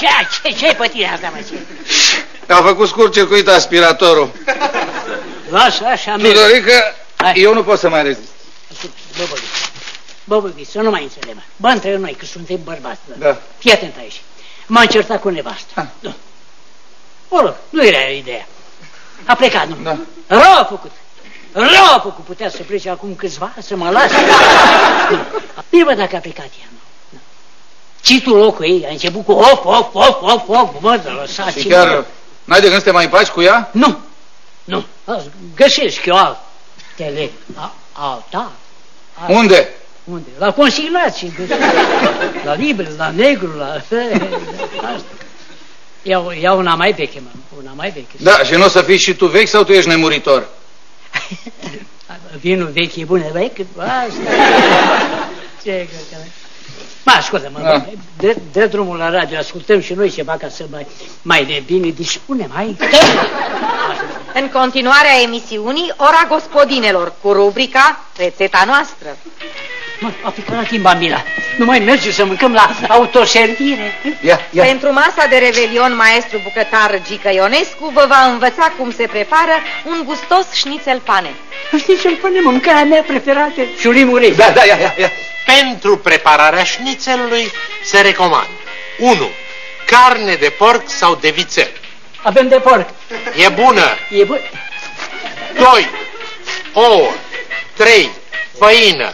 Ce, ce, ce-ai pătire asta, mă? Ce? A făcut scurt circuit aspiratorul. Lasă, așa merge. Tudorică, Hai. eu nu pot să mai rezist. Bă, bă, bă, bă, bă, să nu mai înțelegem. Bă, între noi, că suntem bărbați. Bă. Da. Fii atent aici. M-am certat cu nevastă. Ah. Da. Mă rog, nu era ideea. A plecat, nu? Da. Rău a făcut. Rău a făcut. Putea să plece acum câțiva, să mă lase. Bine, bă, dacă a plecat ea, nu. Nu. Citul locul ei a început cu of, of, of, of, of, mă, de lăsat. Și chiar n-ai de gând să te mai împaci cu ea? Nu, nu, Azi, găsesc eu alt tele, a, alta. A, Unde? Unde? La consignații, la liber, la negru, la... Asta. Iau, iau una mai veche, mă, una mai veche. Da, și nu o să fii și tu vechi sau tu ești nemuritor? Vinul vechi e bună vechi? Asta. Ce că... Mă, ascultă-mă, Da. dă, dă drumul la radio, ascultăm și noi ceva ca să mai, mai de bine dispunem, hai? În continuarea emisiunii, ora gospodinelor, cu rubrica Rețeta noastră. Mă, a picat la timba Mila. Nu mai merge să mâncăm la autoservire. Ia, ia. Pentru masa de revelion, maestru bucătar Gică Ionescu vă va învăța cum se prepară un gustos șnițel pane. Știi ce-mi pune mâncarea mea preferată? Șurimurei. Da, da, ia, ia, ia. Pentru prepararea șnițelului se recomandă 1. Carne de porc sau de vițel. Avem de porc. E bună. E bun. 2. Ouă. 3. Făină.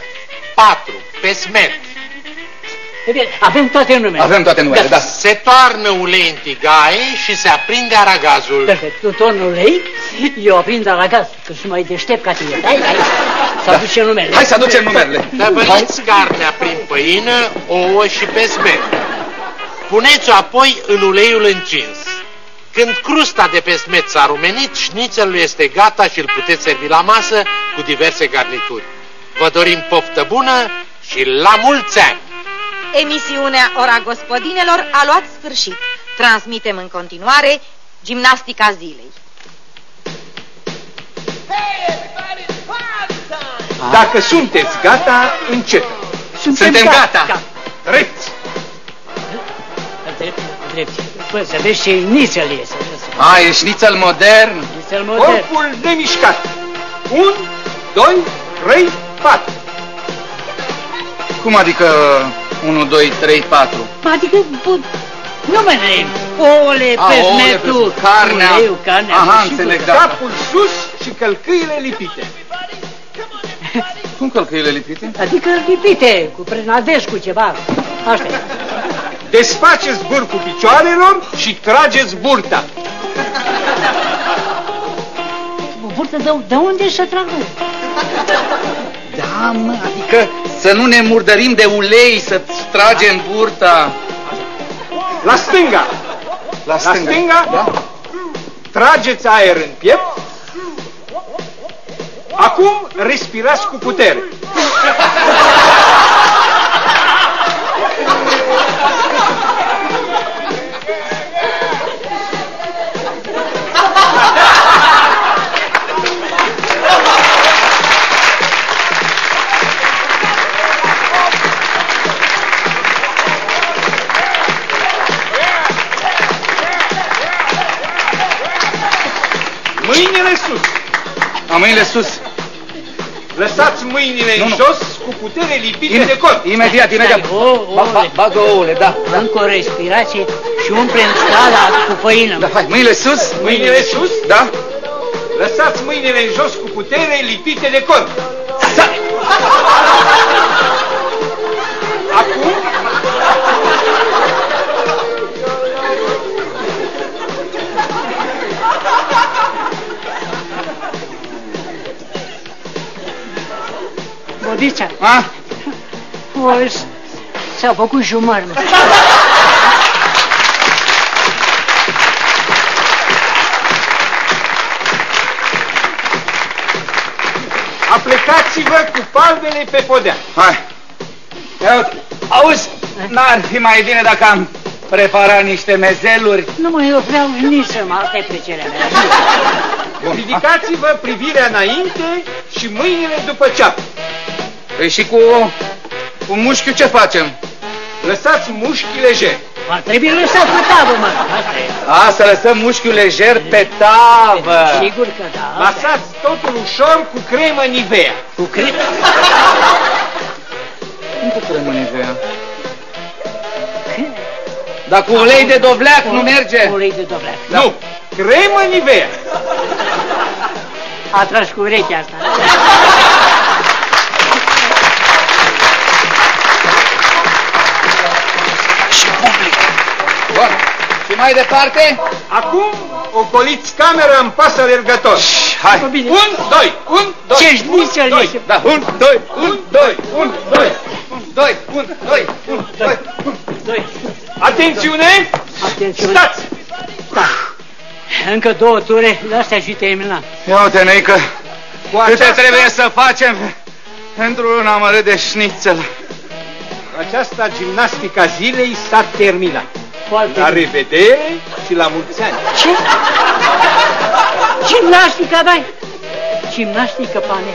4. Pesmet. E bine, avem toate numele. Avem toate numele, da. Se toarnă ulei în tigaie și se aprinde aragazul. Perfect. Tu torni ulei, eu aprind la gaz, că sunt mai deștept ca tine. Hai, hai. Să aduce numele. Hai să aducem numerele. Tăvăliți carnea prin făină, ouă și pesmet. Puneți-o apoi în uleiul încins. Când crusta de pesmet s-a rumenit, șnițelul este gata și îl puteți servi la masă cu diverse garnituri. Vă dorim poftă bună și la mulți ani! Emisiunea Ora Gospodinelor a luat sfârșit. Transmitem în continuare gimnastica zilei. Dacă sunteți gata, începem. Suntem gata. Reți! Drept, drept. Păi, să vezi ce nițel e, să vezi. A, e șnițel modern. Nițel modern. Corpul nemișcat. 1, 2, 3, 4. Cum adică 1, 2, 3, 4? Adică, bă, numele, ouăle, A, ouăle, pesmetul, pesmet, carnea. uleiul, carnea. Aha, și înțeleg, bă, da. Capul sus și călcâile lipite. Cum călcăile lipite? Adică lipite, cu prenadez, cu ceva. Asta e. Desfaceți vârful picioarelor și trageți burta. Burtă, de, de unde să tragă? Da, mă, adică să nu ne murdărim de ulei, să tragem burta. La stânga. La La stânga? Da? Trageți aer în piept. Acum respirați cu putere. Mâinile sus. Am mâinile sus. Lăsați mâinile Nu, în nu. jos cu putere lipite Ime- de cot. imediat, imediat. O, o, Ba- ba- Bagă ouăle, da. Încă o respirație și umplem scala cu făină. Da, hai, mâinile sus. Mâinile sus. Da? Lăsați mâinile în jos cu putere lipite de cot. Da. Bodița, A? o, s- s-a făcut jumăr, mă. aplecați-vă cu palmele pe podea. Hai. Ia uite. Auzi, n-ar fi mai bine dacă am preparat niște mezeluri? Nu mă, eu vreau nici să mă, asta e plăcerea mea. Bun. Ridicați-vă privirea înainte și mâinile după ceapă. Păi și cu, cu mușchiul ce facem? Lăsați mușchii lejeri. Va trebui lăsat pe tavă, mă. Asta e. A, să lăsăm mușchiul lejer pe tavă. Sigur că da. Lăsați totul ușor cu cremă Nivea. Cu cred. Cum cu cremă Nivea? Dar cu ulei de dovleac nu merge? Ulei de dovleac. Nu, cremă Nivea. A tras cu urechea asta. Și mai departe? Acum ocoliți camera în pas alergător. Hai. Bine. Un, doi, un, doi, Ce-și un, nici doi. Da, un, doi, un, doi, un, doi, un, doi, un, doi, un, doi. Doi. Atențiune! Atențiune. Stați! Da. Încă două ture, de astea și terminat. Ia uite, Neică, Cu câte aceasta, trebuie să facem pentru un amărât de șnițel. aceasta gimnastica zilei s-a terminat. Foarte La bine. revedere și la mulți ani! Ce? Gimnastică, dai? Gimnastică, pane.